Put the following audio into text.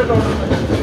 ありがい。